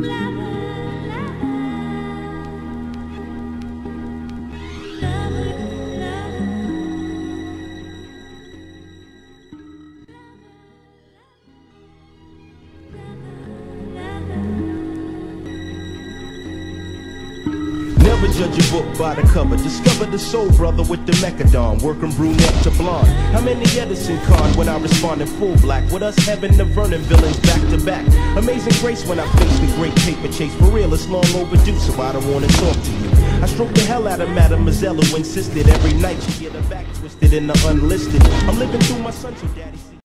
Never judge a book by the cover. Discover the soul brother with the mechadon. Working brunette to blonde. How many Edison con when I respond in full black? With us having the Vernon villains back to back. Amazing grace when I face the great paper chase. For real, it's long overdue, so I don't wanna talk to you. I stroke the hell out of Mademoiselle who insisted every night she get her back twisted in the unlisted. I'm living through my son, so daddy.